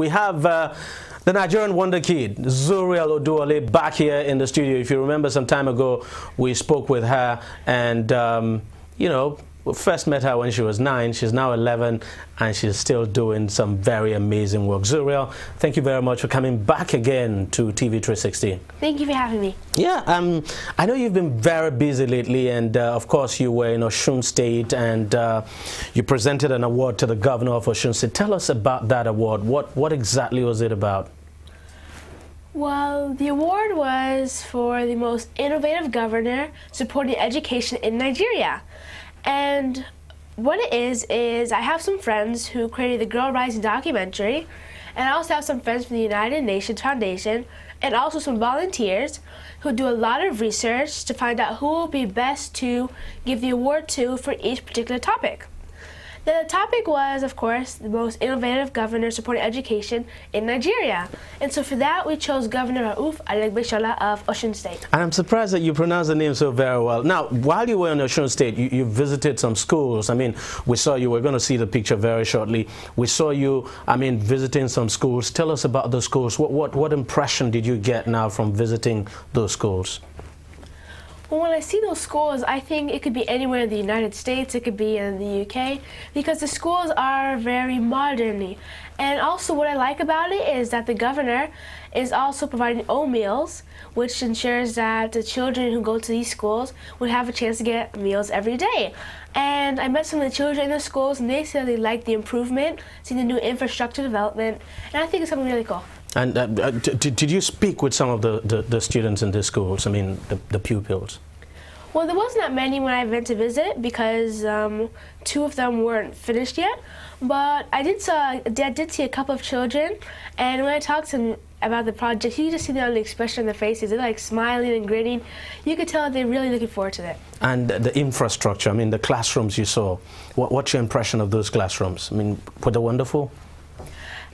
We have uh, the Nigerian wonder kid, Zuriel Oduwole, back here in the studio. If you remember some time ago, we spoke with her and, um, you know, first met her when she was nine. She's now 11 and she's still doing some very amazing work. Zuriel, thank you very much for coming back again to TV 360. Thank you for having me. Yeah, um, I know you've been very busy lately and uh, of course you were in Osun State and uh, you presented an award to the governor of Osun State. Tell us about that award. What, what exactly was it about? Well, the award was for the most innovative governor supporting education in Nigeria. And what it is, is I have some friends who created the Girl Rising documentary, and I also have some friends from the United Nations Foundation, and also some volunteers who do a lot of research to find out who will be best to give the award to for each particular topic. The topic was, of course, the most innovative governor supporting education in Nigeria. And so for that, we chose Governor Rauf Aregbesola of Osun State. And I'm surprised that you pronounce the name so very well. Now, while you were in Osun State, you, you visited some schools. I mean, we saw you, we're going to see the picture very shortly. We saw you, I mean, visiting some schools. Tell us about the schools. What, what, what impression did you get now from visiting those schools? Well, when I see those schools, I think it could be anywhere in the United States, it could be in the UK, because the schools are very modern. And also what I like about it is that the governor is also providing own meals, which ensures that the children who go to these schools would have a chance to get meals every day. And I met some of the children in the schools, and they said they liked the improvement, seeing the new infrastructure development, and I think it's something really cool. And uh, uh did you speak with some of the, the, the, students in the schools, I mean, the, the pupils? Well, there wasn't that many when I went to visit because um, two of them weren't finished yet. But I did, saw, I did see a couple of children, and when I talked to them about the project, you just see the expression on their faces. They're like smiling and grinning. You could tell they're really looking forward to it. And the infrastructure, I mean, the classrooms you saw, what, what's your impression of those classrooms? I mean, were they wonderful?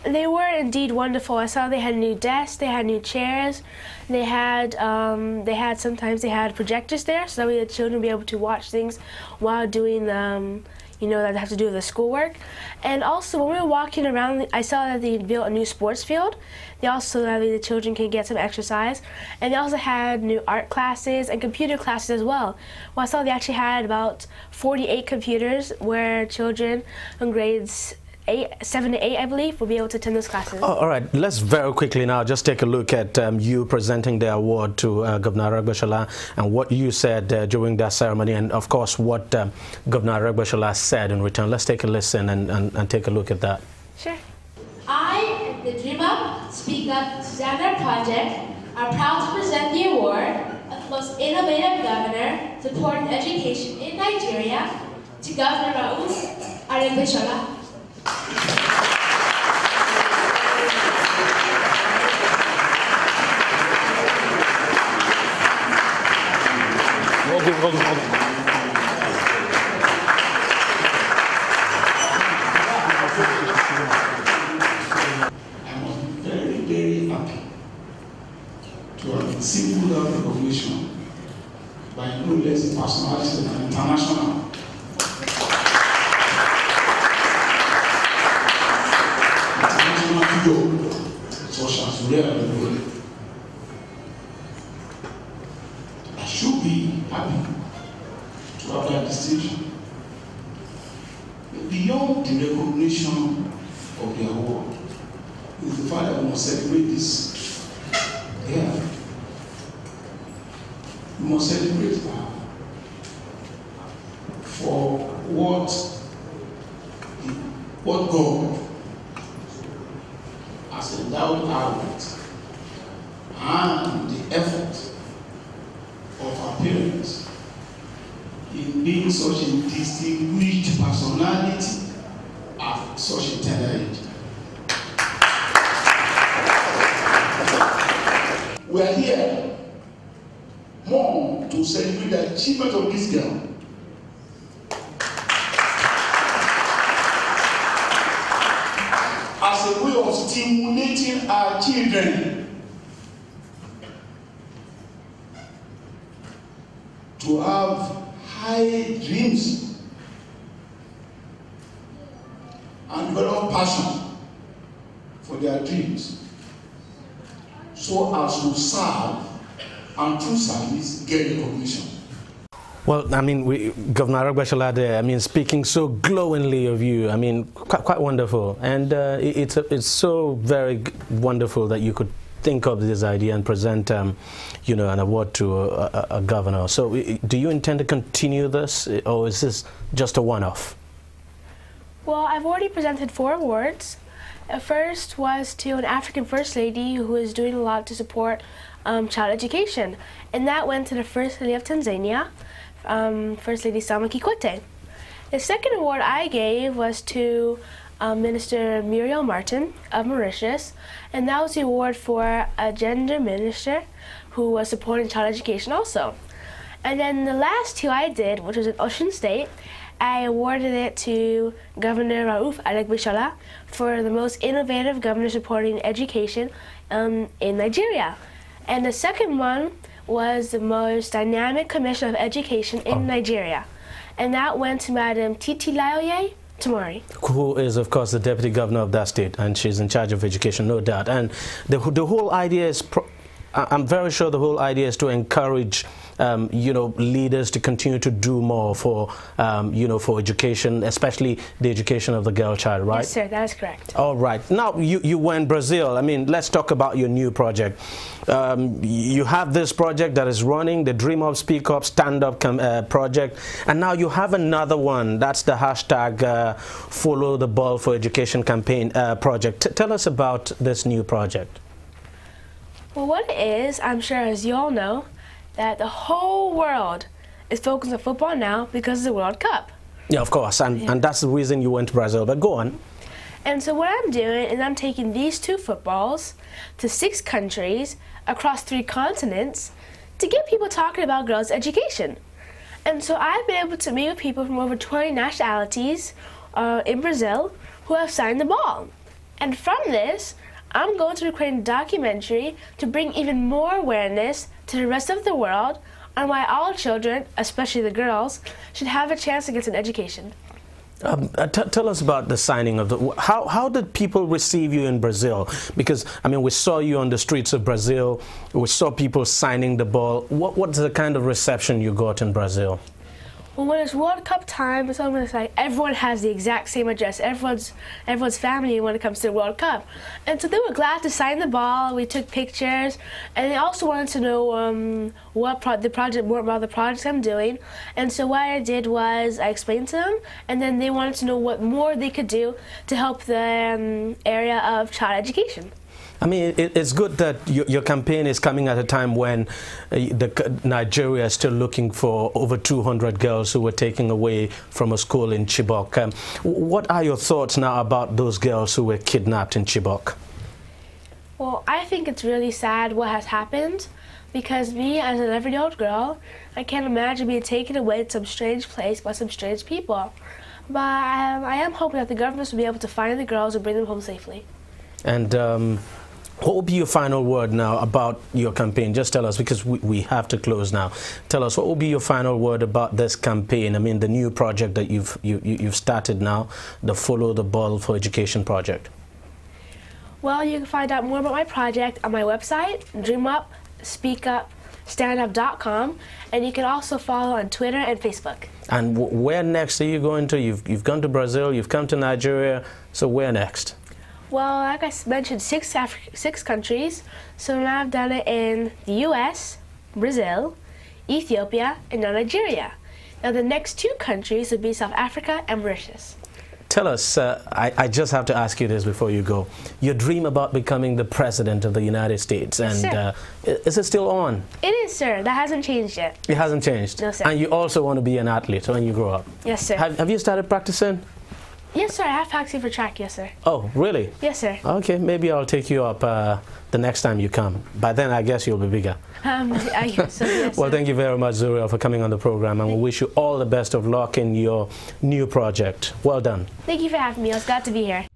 They were indeed wonderful. I saw they had new desks, they had new chairs, they had um, they had sometimes they had projectors there, so that way the children be able to watch things while doing um, you know that have to do with the schoolwork. And also when we were walking around, I saw that they built a new sports field. They also that the children can get some exercise, and they also had new art classes and computer classes as well. Well, I saw they actually had about 48 computers where children in grades eight, seven to eight, I believe, will be able to attend those classes. Oh, all right, let's very quickly now just take a look at um, you presenting the award to uh, Governor Aregbesola and what you said uh, during that ceremony, and of course what um, Governor Aregbesola said in return. Let's take a listen and, and, and take a look at that. Sure. I and the Dream Up, Speak Up, Stand Up Project are proud to present the award of the most innovative governor supporting education in Nigeria to Governor Rauf Aregbesola. To have singled out recognition by no less personality than international international figure such as Uriah should happy to have that distinction. Beyond the recognition of the award is the fact that we must celebrate this. Yeah. We must celebrate her for what what God has endowed her with and the effort parents in being such a distinguished personality at such a tender age. We are here more to celebrate the achievement of this girl. As a way of stimulating our children to have high dreams and develop passion for their dreams so as to serve and through service get recognition. Well, I mean, we, Governor Argbesholade, I mean, speaking so glowingly of you, I mean, quite, quite wonderful. And uh, it, it's, a, it's so very wonderful that you could think of this idea and present, um, you know, an award to a, a, governor. So do you intend to continue this, or is this just a one-off? Well, I've already presented four awards. The first was to an African First Lady who is doing a lot to support um, child education. And that went to the First Lady of Tanzania, um, First Lady Salma Kikwete. The second award I gave was to um, Minister Mireille Martin of Mauritius, and that was the award for a gender minister who was supporting child education also. And then the last two I did, which was in Osun State, I awarded it to Governor Rauf Aregbesola for the most innovative governor supporting education um, in Nigeria. And the second one was the most dynamic commissioner of education in oh. Nigeria. And that went to Madam Titilayo Tomori. Who is, of course, the deputy governor of that state, and she's in charge of education, no doubt. And the, the whole idea is, I'm very sure the whole idea is to encourage um, you know, leaders to continue to do more for, um, you know, for education, especially the education of the girl child, right? Yes, sir, that is correct. All right. Now, you, you were in Brazil. I mean, let's talk about your new project. Um, you have this project that is running, the Dream Up, Speak Up, Stand Up uh, project, and now you have another one. That's the hashtag uh, Follow the Ball for Education campaign uh, project. T tell us about this new project. Well, what it is, I'm sure as you all know, that the whole world is focused on football now because of the World Cup. Yeah, of course, and, yeah. and that's the reason you went to Brazil, but go on. And so what I'm doing is I'm taking these two footballs to six countries across three continents to get people talking about girls' education. And so I've been able to meet with people from over 20 nationalities uh, in Brazil who have signed the ball. And from this, I'm going to create a documentary to bring even more awareness to the rest of the world on why all children, especially the girls, should have a chance to get an education. Um, uh, tell us about the signing of the. How, how did people receive you in Brazil? Because, I mean, we saw you on the streets of Brazil, we saw people signing the ball. What, what's the kind of reception you got in Brazil? Well, when it's World Cup time, almost like everyone has the exact same address. Everyone's everyone's family when it comes to the World Cup, and so they were glad to sign the ball. We took pictures, and they also wanted to know um, what pro the project, more about the projects I'm doing. And so what I did was I explained to them, and then they wanted to know what more they could do to help the um, area of child education. I mean, it, it's good that your, your, campaign is coming at a time when uh, the, Nigeria is still looking for over 200 girls who were taken away from a school in Chibok. Um, what are your thoughts now about those girls who were kidnapped in Chibok? Well, I think it's really sad what has happened because me, as an 11 year old girl, I can't imagine being taken away to some strange place by some strange people. But um, I am hoping that the government will be able to find the girls and bring them home safely. And um, what will be your final word now about your campaign? Just tell us, because we, we have to close now. Tell us, what will be your final word about this campaign? I mean, the new project that you've, you, you've started now, the Follow the Ball for Education project. Well, you can find out more about my project on my website, dreamupspeakupstandup.com, and you can also follow on Twitter and Facebook. And where next are you going to? You've, you've gone to Brazil, you've come to Nigeria, so where next? Well, like I mentioned, six Afri six countries. So now I've done it in the U.S., Brazil, Ethiopia, and now Nigeria. Now the next two countries would be South Africa and Mauritius. Tell us, uh, I, I, just have to ask you this before you go. Your dream about becoming the President of the United States, and yes, uh, is it still on? It is, sir. That hasn't changed yet. It hasn't changed? No, sir. And you also want to be an athlete when you grow up? Yes, sir. Have, have you started practicing? Yes, sir. I have taxi for track. Yes, sir. Oh, really? Yes, sir. Okay, maybe I'll take you up uh, the next time you come. By then, I guess you'll be bigger. Um, I guess so, yes, well, thank you very much, Zuriel, for coming on the program, and we wish you all the best of luck in your new project. Well done. Thank you for having me. I was glad to be here.